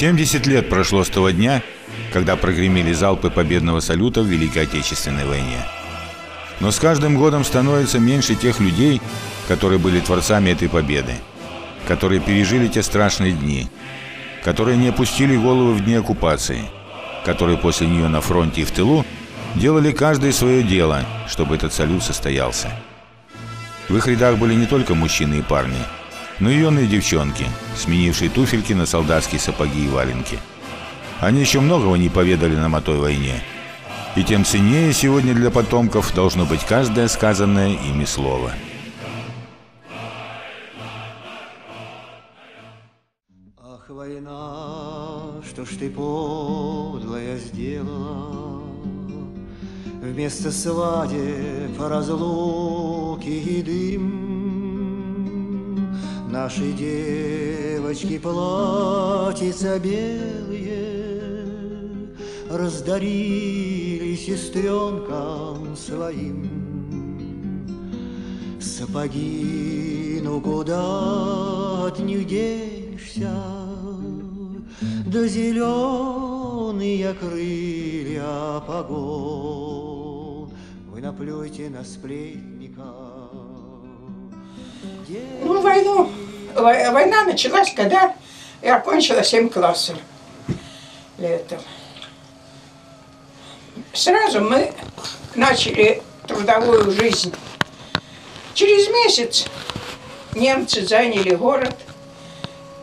70 лет прошло с того дня, когда прогремели залпы победного салюта в Великой Отечественной войне. Но с каждым годом становится меньше тех людей, которые были творцами этой победы, которые пережили те страшные дни, которые не опустили головы в дни оккупации, которые после нее на фронте и в тылу делали каждое свое дело, чтобы этот салют состоялся. В их рядах были не только мужчины и парни, но и юные девчонки, сменившие туфельки на солдатские сапоги и валенки. Они еще многого не поведали нам о той войне. И тем ценнее сегодня для потомков должно быть каждое сказанное ими слово. Ах, война, что ж ты подлая сделала Вместо свадеб разлуки и дым Наши девочки платьица белые Раздарили сестренкам своим Сапоги, ну куда от них денешься? Да зеленые крылья погон Вы наплюйте на сплетника Ну, войну, вой- война началась, когда я окончила 7 классов летом. Сразу мы начали трудовую жизнь. Через месяц немцы заняли город,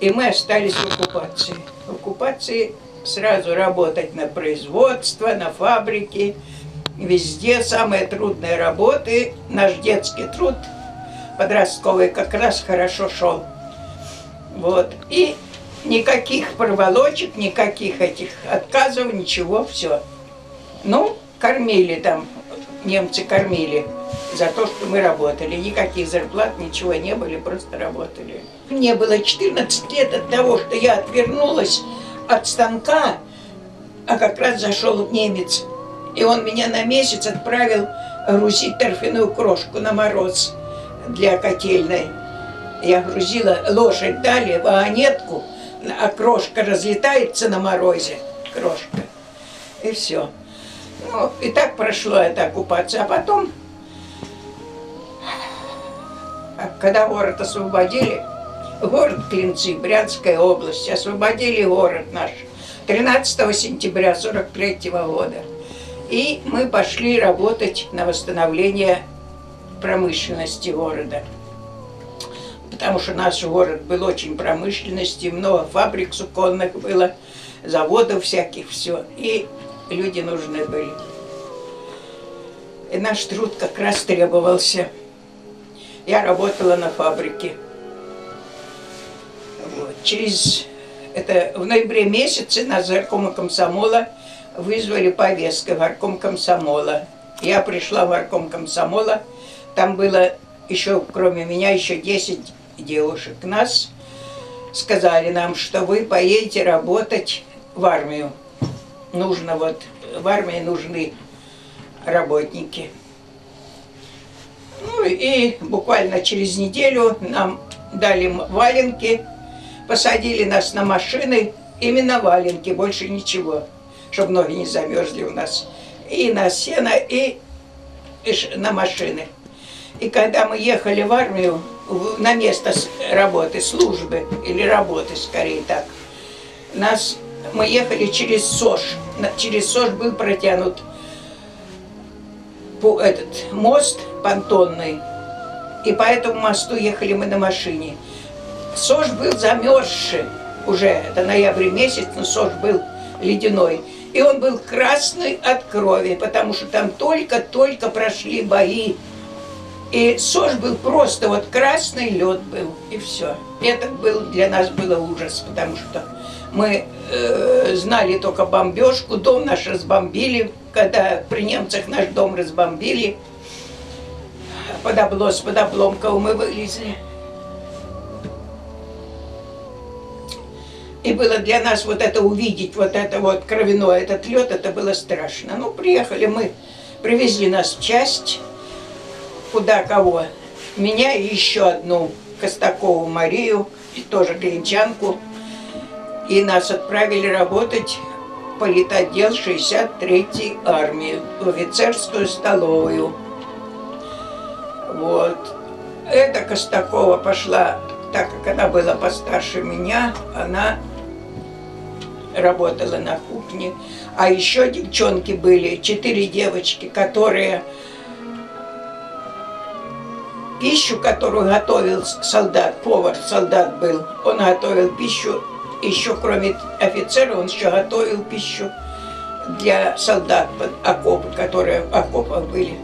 и мы остались в оккупации. В оккупации сразу работать на производство, на фабрике, везде самые трудные работы. Наш детский труд подростковый как раз хорошо шел. Вот. И никаких проволочек, никаких этих отказов, ничего, все. Ну, кормили там, немцы кормили за то, что мы работали. Никаких зарплат, ничего не были, просто работали. Мне было 14 лет от того, что я отвернулась от станка, а как раз зашел немец. И он меня на месяц отправил грузить торфяную крошку на мороз для котельной. Я грузила лошадь дали вагонетку, а крошка разлетается на морозе, крошка. И все. Ну, и так прошла эта оккупация. А потом, а когда город освободили, город Клинцы, Брянская область, освободили город наш 13 сентября 43 года. И мы пошли работать на восстановление промышленности города. Потому что наш город был очень промышленности, много фабрик суконных было, заводов всяких, все. И люди нужны были. И наш труд как раз требовался. Я работала на фабрике. Вот. Через это в ноябре месяце нас горкома комсомола вызвали повестка в горком комсомола. Я пришла в горком комсомола, там было еще, кроме меня, еще 10 девушек. Нас сказали нам, что вы поедете работать в армию. Нужно вот, в армии нужны работники. Ну и буквально через неделю нам дали валенки, посадили нас на машины, именно валенки, больше ничего, чтобы ноги не замерзли у нас. И на сено, и, и на машины. И когда мы ехали в армию, на место работы, службы, или работы, скорее так, нас, мы ехали через СОЖ. Через СОЖ был протянут этот мост понтонный. И по этому мосту ехали мы на машине. СОЖ был замерзший уже, это ноябрь месяц, но СОЖ был ледяной. И он был красный от крови, потому что там только-только прошли бои. И СОЖ был просто вот красный лед был, и все. Это был для нас было ужас, потому что мы э, знали только бомбежку, дом наш разбомбили, когда при немцах наш дом разбомбили. Под облос, под обломков мы вылезли. И было для нас вот это увидеть, вот это вот кровяной, этот лед, это было страшно. Ну, приехали мы, привезли нас в часть, куда кого. Меня и еще одну Костакову Марию, и тоже клинчанку. И нас отправили работать в политотдел 63-й армии, в офицерскую столовую. Вот. Эта Костакова пошла, так как она была постарше меня, она работала на кухне. А еще девчонки были, четыре девочки, которые пищу, которую готовил солдат, повар, солдат был, он готовил пищу, еще кроме офицера, он еще готовил пищу для солдат под окопы, которые в окопах были.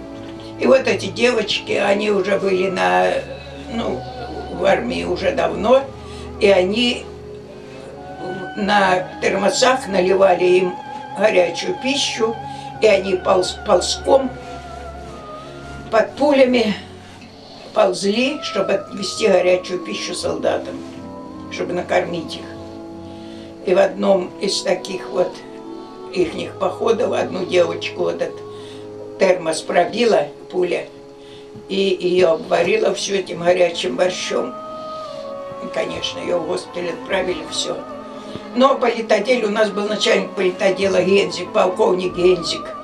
И вот эти девочки, они уже были на, ну, в армии уже давно, и они на термосах наливали им горячую пищу, и они полз, ползком под пулями ползли, чтобы отвести горячую пищу солдатам, чтобы накормить их. И в одном из таких вот ихних походов одну девочку этот термос пробила пуля, и ее обварила все этим горячим борщом. И, конечно, ее в госпиталь отправили, все. Но политодель, у нас был начальник политодела Гензик, полковник Гензик.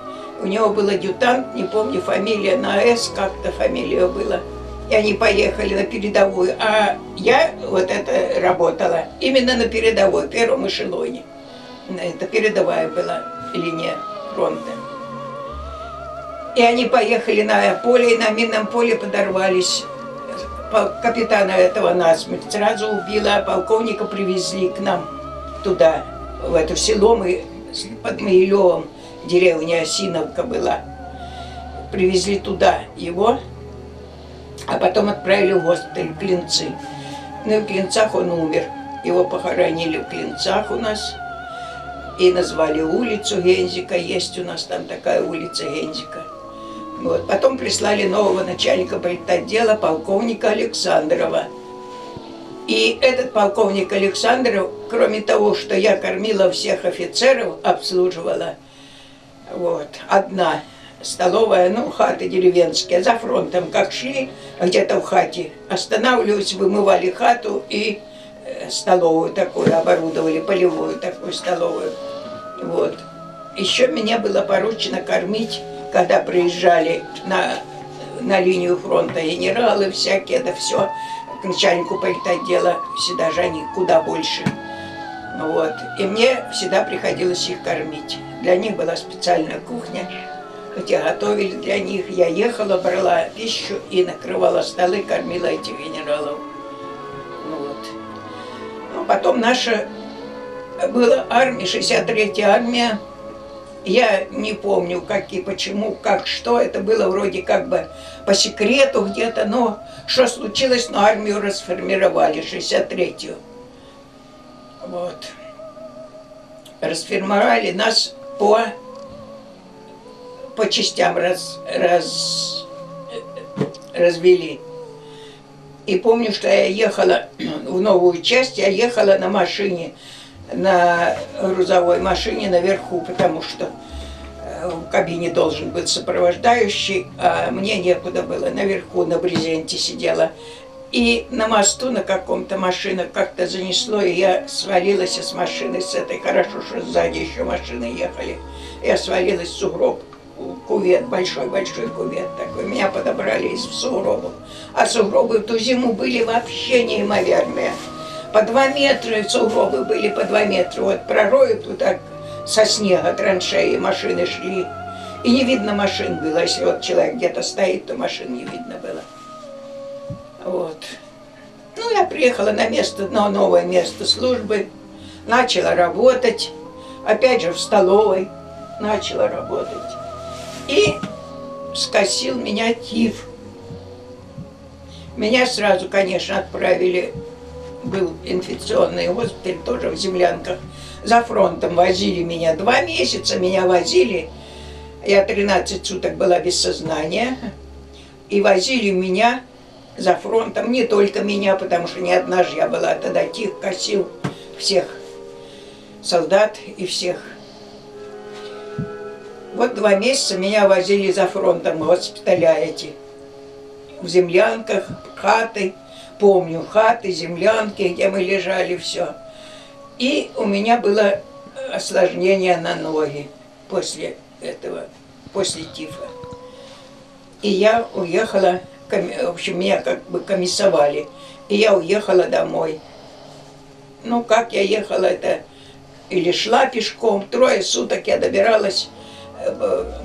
У него был адъютант, не помню фамилия, на С как-то фамилия была. И они поехали на передовую. А я вот это работала именно на передовой, первом эшелоне. Это передовая была линия фронта. И они поехали на поле, и на минном поле подорвались. Капитана этого насмерть сразу убила, а полковника привезли к нам туда, в это село, мы под Могилевым, деревня Осиновка была. Привезли туда его, а потом отправили в госпиталь Клинцы. Ну и в Клинцах он умер. Его похоронили в Клинцах у нас. И назвали улицу Гензика. Есть у нас там такая улица Гензика. Вот. Потом прислали нового начальника политотдела, полковника Александрова. И этот полковник Александров, кроме того, что я кормила всех офицеров, обслуживала, вот, одна столовая, ну, хаты деревенские, за фронтом, как шли, где-то в хате, останавливались, вымывали хату и э, столовую такую оборудовали, полевую такую столовую. Вот. Еще меня было поручено кормить, когда приезжали на, на линию фронта генералы всякие, это все к начальнику политотдела всегда же они куда больше. Вот. И мне всегда приходилось их кормить. Для них была специальная кухня, хотя готовили для них. Я ехала, брала пищу и накрывала столы, кормила этих генералов. Ну вот. Ну, потом наша была армия, 63-я армия, я не помню, как и почему, как что. Это было вроде как бы по секрету где-то, но что случилось, но армию расформировали, 63-ю. Вот. Расформировали нас по, по частям раз, раз, развели. И помню, что я ехала в новую часть, я ехала на машине на грузовой машине наверху, потому что э, в кабине должен быть сопровождающий, а мне некуда было. Наверху на брезенте сидела. И на мосту на каком-то машина как-то занесло, и я свалилась с машины с этой. Хорошо, что сзади еще машины ехали. Я свалилась в сугроб, кувет, большой-большой кувет такой. Меня подобрали из сугробов. А сугробы в ту зиму были вообще неимоверные по два метра, сугробы были по два метра. Вот пророют вот так со снега траншеи, машины шли. И не видно машин было. Если вот человек где-то стоит, то машин не видно было. Вот. Ну, я приехала на место, на новое место службы, начала работать, опять же в столовой начала работать. И скосил меня тиф. Меня сразу, конечно, отправили был инфекционный госпиталь, тоже в землянках. За фронтом возили меня. Два месяца меня возили. Я 13 суток была без сознания. И возили меня за фронтом. Не только меня, потому что не одна же я была. Тогда тих косил всех солдат и всех. Вот два месяца меня возили за фронтом госпиталя эти. В землянках, хаты помню, хаты, землянки, где мы лежали, все. И у меня было осложнение на ноги после этого, после тифа. И я уехала, в общем, меня как бы комиссовали. И я уехала домой. Ну, как я ехала, это или шла пешком, трое суток я добиралась,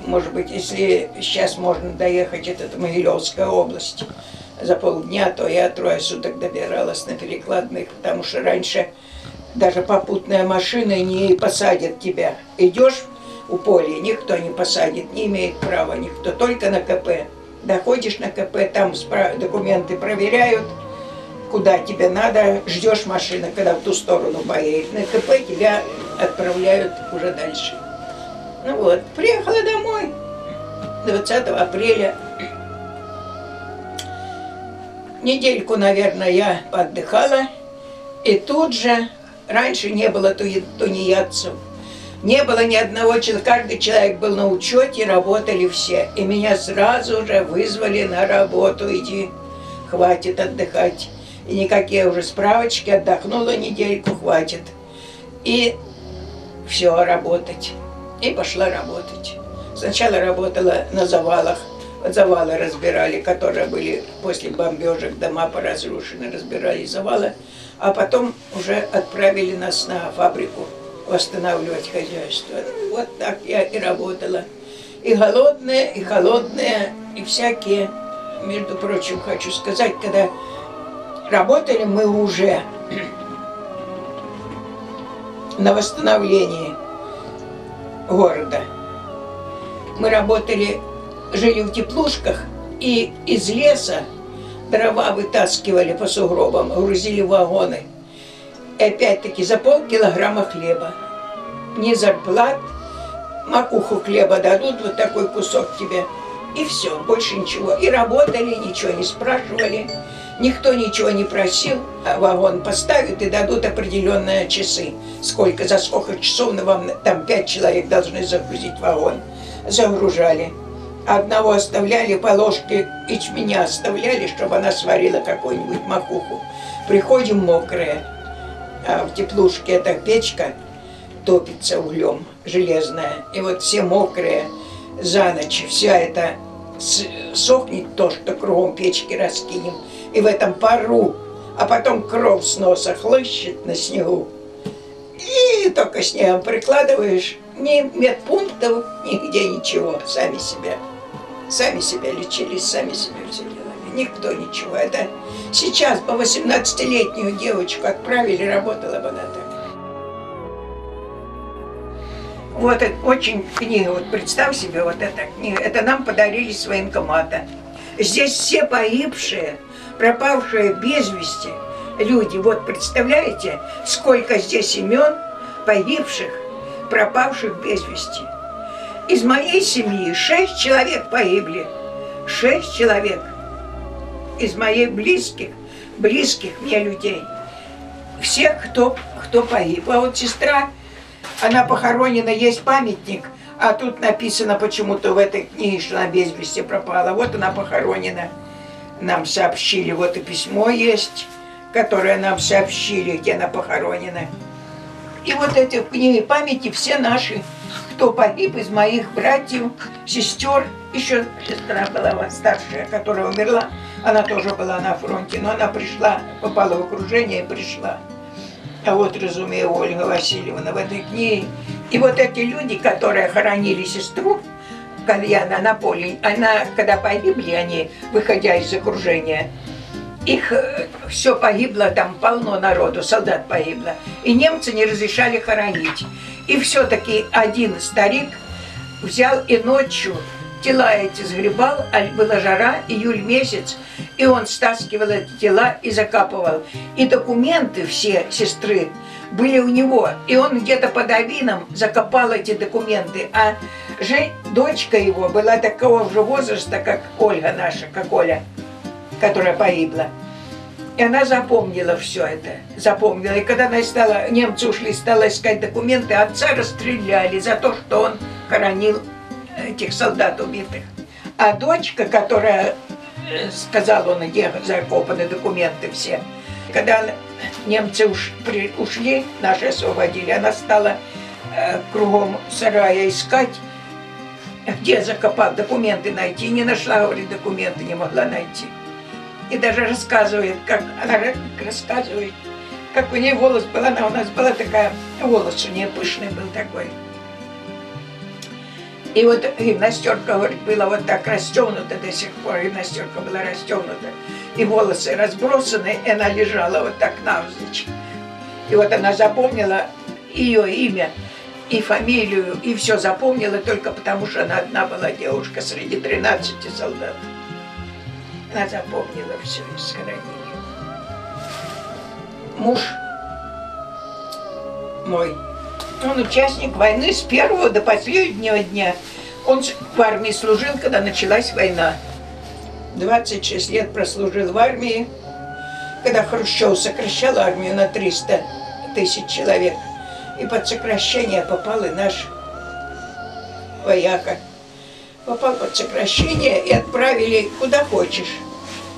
может быть, если сейчас можно доехать, это Могилевская область, за полдня, то я трое суток добиралась на перекладных, потому что раньше даже попутная машина не посадит тебя. Идешь у поля, никто не посадит, не имеет права никто, только на КП. Доходишь на КП, там документы проверяют, куда тебе надо, ждешь машины, когда в ту сторону поедет. На КП тебя отправляют уже дальше. Ну вот, приехала домой 20 апреля. Недельку, наверное, я отдыхала. И тут же, раньше не было тунеядцев, не было ни одного человека, каждый человек был на учете, работали все. И меня сразу же вызвали на работу, иди, хватит отдыхать. И никакие уже справочки, отдохнула недельку, хватит. И все, работать. И пошла работать. Сначала работала на завалах. Завалы разбирали, которые были после бомбежек, дома поразрушены, разбирали завалы. А потом уже отправили нас на фабрику восстанавливать хозяйство. Вот так я и работала. И голодная, и холодная, и всякие. Между прочим, хочу сказать, когда работали мы уже на восстановлении города. Мы работали, жили в теплушках и из леса дрова вытаскивали по сугробам, грузили вагоны. И опять-таки за полкилограмма хлеба. Не зарплат, макуху хлеба дадут, вот такой кусок тебе. И все, больше ничего. И работали, ничего не спрашивали. Никто ничего не просил, а вагон поставят и дадут определенные часы. Сколько, за сколько часов на вам, там пять человек должны загрузить вагон. Загружали. Одного оставляли по ложке ячменя оставляли, чтобы она сварила какую-нибудь макуху. Приходим мокрые, а в теплушке эта печка топится углем железная. И вот все мокрые за ночь, вся эта сохнет то, что кругом печки раскинем и в этом пару, а потом кровь с носа хлыщет на снегу. И только снегом прикладываешь, ни медпунктов, нигде ничего, сами себя. Сами себя лечились, сами себя все делали. Никто ничего. Это сейчас по 18-летнюю девочку отправили, работала бы она так. Вот это очень книга, вот представь себе, вот эта книга, это нам подарили с военкомата. Здесь все погибшие, пропавшие без вести люди. Вот представляете, сколько здесь имен погибших, пропавших без вести. Из моей семьи шесть человек погибли. Шесть человек. Из моих близких, близких мне людей. Всех, кто, кто погиб. А вот сестра, она похоронена, есть памятник, а тут написано почему-то в этой книге, что она без вести пропала. Вот она похоронена нам сообщили, вот и письмо есть, которое нам сообщили, где она похоронена. И вот эти в книге памяти все наши, кто погиб из моих братьев, сестер, еще сестра была старшая, которая умерла, она тоже была на фронте, но она пришла, попала в окружение и пришла. А вот, разумею, Ольга Васильевна в этой книге. И вот эти люди, которые хоронили сестру, кальяна на поле. Она, когда погибли они, выходя из окружения, их э, все погибло, там полно народу, солдат погибло. И немцы не разрешали хоронить. И все-таки один старик взял и ночью тела эти сгребал, а была жара, июль месяц, и он стаскивал эти тела и закапывал. И документы все сестры были у него, и он где-то под Авином закопал эти документы. А же, дочка его была такого же возраста, как Ольга наша, как Оля, которая погибла. И она запомнила все это, запомнила. И когда она стала, немцы ушли, стала искать документы, отца расстреляли за то, что он хоронил этих солдат убитых. А дочка, которая, э, сказала он, где закопаны документы все, когда немцы уж, при, ушли, наши освободили. Она стала э, кругом сарая искать, где закопал документы найти. Не нашла, говорит, документы не могла найти. И даже рассказывает, как она рассказывает, как у нее волос был. Она у нас была такая, волос у нее пышный был такой. И вот гимнастерка, говорит, была вот так расстегнута до сих пор, гимнастерка была расстегнута, и волосы разбросаны, и она лежала вот так навзничь. И вот она запомнила ее имя и фамилию, и все запомнила только потому, что она одна была девушка среди 13 солдат. Она запомнила все и сохранила. Муж мой он участник войны с первого до последнего дня. Он в армии служил, когда началась война. 26 лет прослужил в армии, когда Хрущев сокращал армию на 300 тысяч человек. И под сокращение попал и наш вояка. Попал под сокращение и отправили куда хочешь.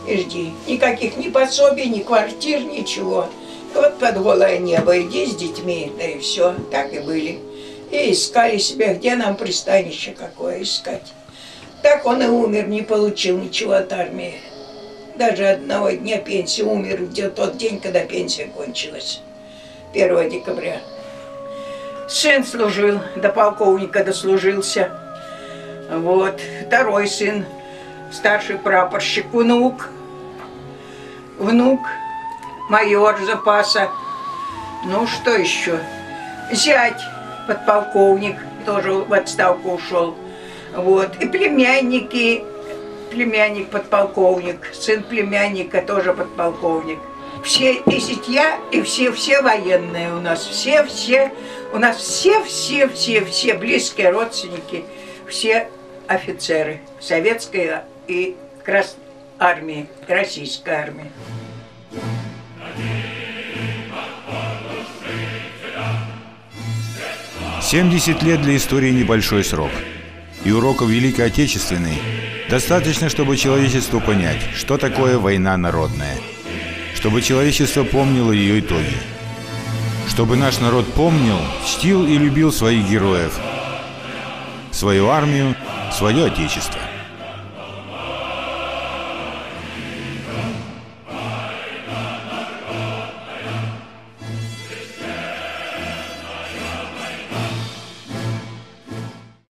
И жди. Никаких ни пособий, ни квартир, ничего. Вот под голое небо иди с детьми, да и все, так и были. И искали себя, где нам пристанище какое искать. Так он и умер, не получил ничего от армии. Даже одного дня пенсии умер в тот день, когда пенсия кончилась. 1 декабря. Сын служил, до полковника дослужился. Вот. Второй сын, старший прапорщик, внук. Внук майор запаса. Ну, что еще? Зять, подполковник, тоже в отставку ушел. Вот. И племянники, племянник подполковник, сын племянника тоже подполковник. Все и зятья, и все-все военные у нас. Все-все, у нас все-все-все-все близкие родственники, все офицеры советской и Красной армии, российской армии. 70 лет для истории небольшой срок. И уроков Великой Отечественной достаточно, чтобы человечеству понять, что такое война народная. Чтобы человечество помнило ее итоги. Чтобы наш народ помнил, чтил и любил своих героев, свою армию, свое Отечество.